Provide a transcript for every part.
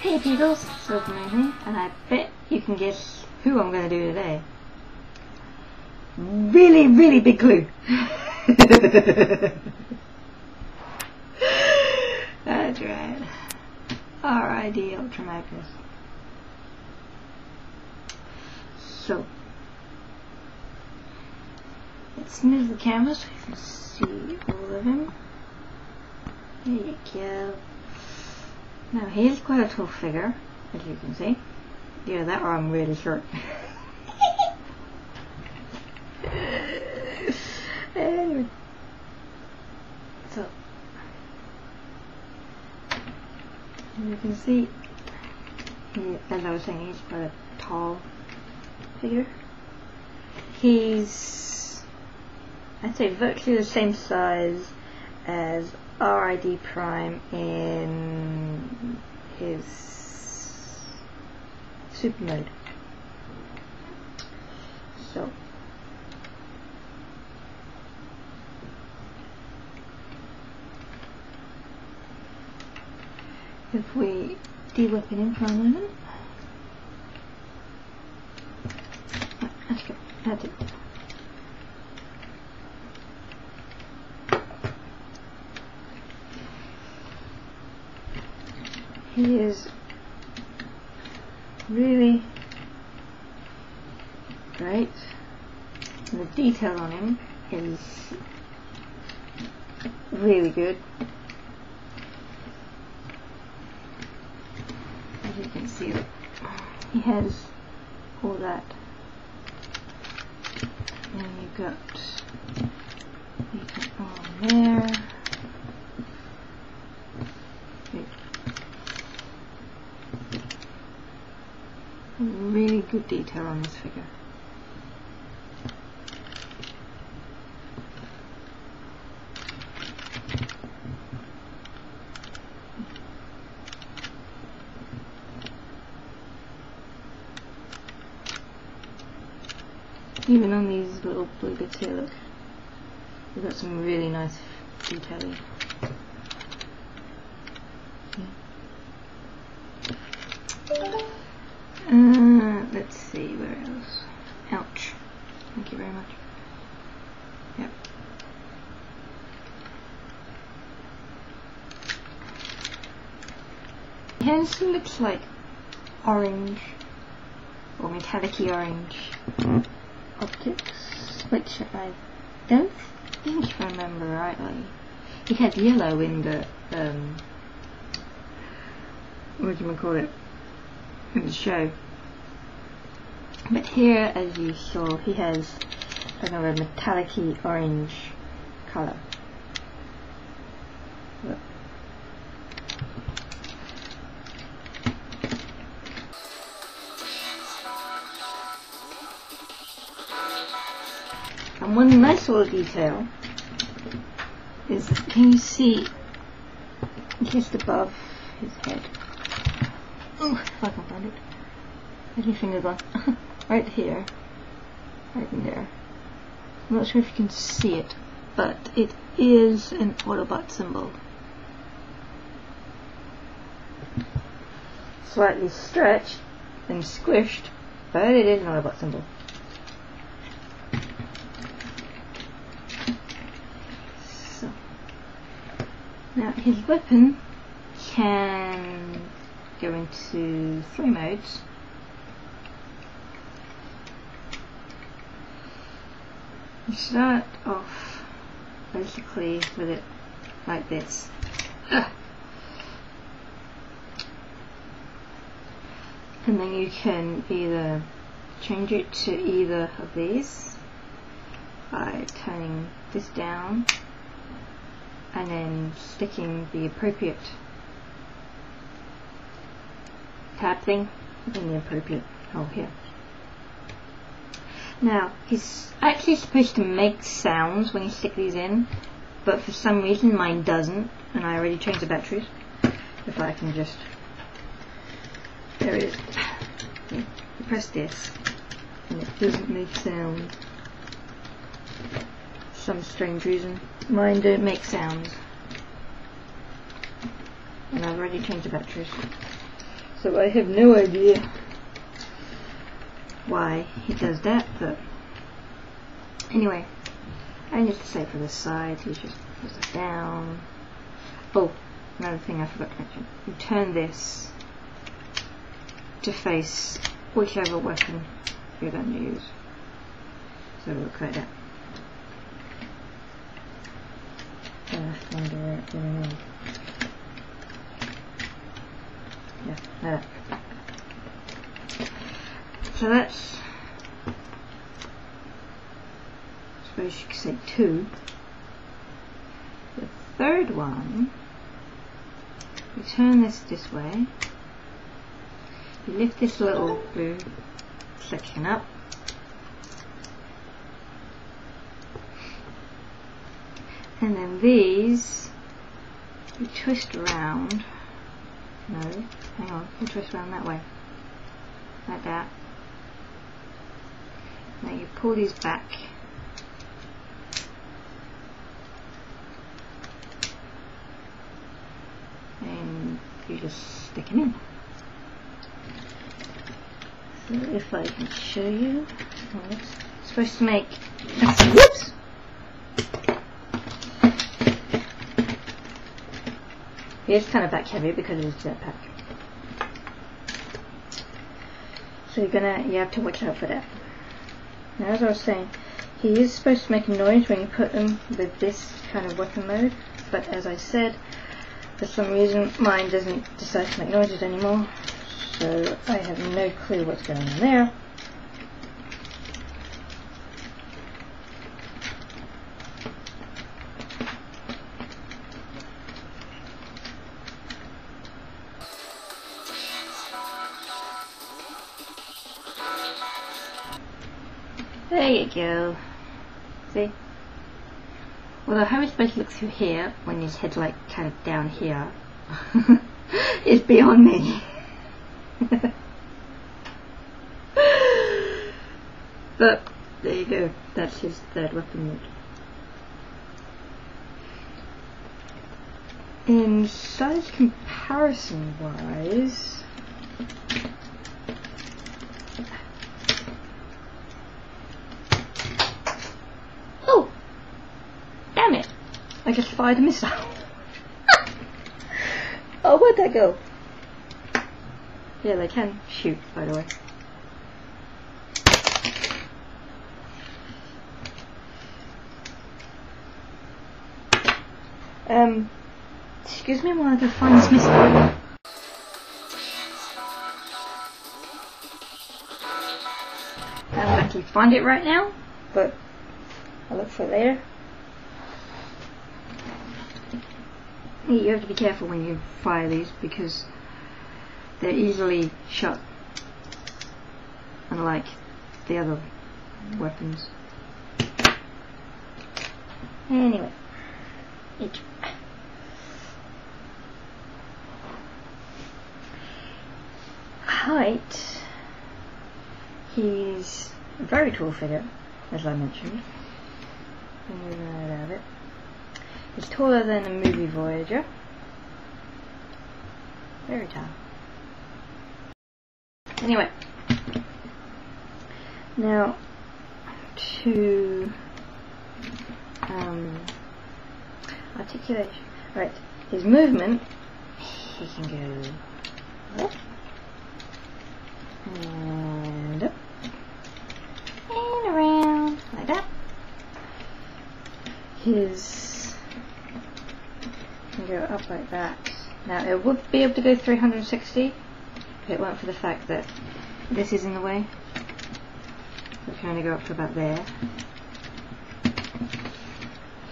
Hey Peagles, Silvermoon here, and I bet you can guess who I'm going to do today. Really, really big clue. That's right. R.I.D. Ultra Magnus. So, let's move the camera so you can see all of him. There you go. Now he's quite a tall figure, as you can see. Yeah, that arm really short. anyway. So, you can see, he, as I was saying, he's quite a tall figure. He's, I'd say, virtually the same size as RID Prime in his super mode. So if we de-weapon him for a moment that's good, that's it. He is really great. And the detail on him is really good. As you can see, he has all that. And you've got, you on oh, there. really good detail on this figure. Even on these little blue bits here, look. We've got some really nice detailing. Thank you very much. Yep. His looks like orange, or metallic orange optics, which I don't think if I remember rightly. He had yellow in the, um, what do you call it? in the show. But here, as you saw, he has another metallic orange colour. Look. And one nice little detail is, can you see just above his head? Oh, if I can find it. Where's my finger gone? right here. Right in there. I'm not sure if you can see it, but it is an Autobot symbol. Slightly stretched and squished, but it is an Autobot symbol. So, now his weapon can go into three modes. Start off basically with it like this. Ah. And then you can either change it to either of these by turning this down and then sticking the appropriate tab thing in the appropriate hole here. Now, he's actually supposed to make sounds when you stick these in, but for some reason mine doesn't, and I already changed the batteries. If I can just... There it is. You press this, and it doesn't make sound. Some strange reason. Mine don't make sounds. And I've already changed the batteries. So I have no idea why he does that, but anyway, I need to say for this side, he just puts it down. Oh, another thing I forgot to mention. You turn this to face whichever weapon you're going to use. So it'll look like that. Uh, Where it's going Yeah, like that. So that's, I suppose you could say two. The third one, you turn this this way, you lift this little blue section up, and then these you twist around. No hang on you twist around that way. Like that now you pull these back and you just stick them in so if I can show you oh, it's supposed to make whoops It's kind of back heavy because it's a jetpack. So you're gonna, you have to watch out for that. Now as I was saying, he is supposed to make a noise when you put him with this kind of weapon mode, but as I said, for some reason mine doesn't decide to make noises anymore, so I have no clue what's going on there. There you go. See? Although how it's supposed to look through here when his head's like kind of down here is beyond me. but there you go. That's his third weapon mode. In size comparison wise, Oh! Damn it! I just fired a missile. oh, where'd that go? Yeah, they can shoot, by the way. Um, excuse me while I go find this missile. I'm actually find it right now, but I'll look for it later. You have to be careful when you fire these because they're easily shot, unlike the other weapons. Anyway, each. Height. He's a very tall figure, as I mentioned. Right out of it. He's taller than a movie Voyager. Very tall. Anyway. Now, to um, articulation. Right, his movement, he can go up and up and around like that. His go up like that. Now it would be able to go 360 if it weren't for the fact that this is in the way. So it can only go up to about there.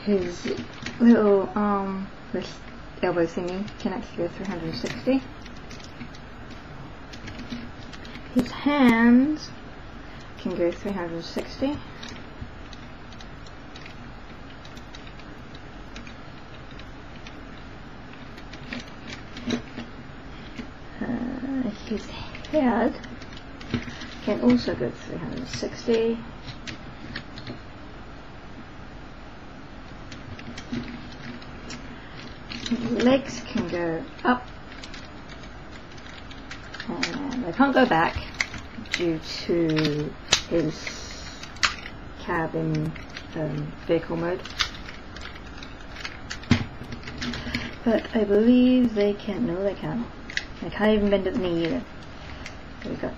His little um, arm, this elbow thingy, can actually go 360. His hands can go 360. His head can also go 360. His legs can go up and they can't go back due to his cabin um, vehicle mode. But I believe they can. No, they can't. They can't even bend at the knee either. So we've got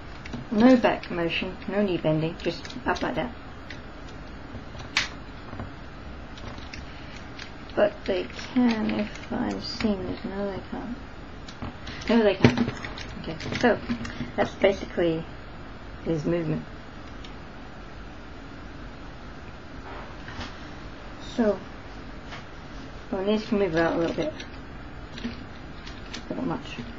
no back motion, no knee bending, just up like that. But they can if I'm seamless. No, they can't. No, they can't. Okay, so that's basically his movement. So, well, knees can move out a little bit. Not much.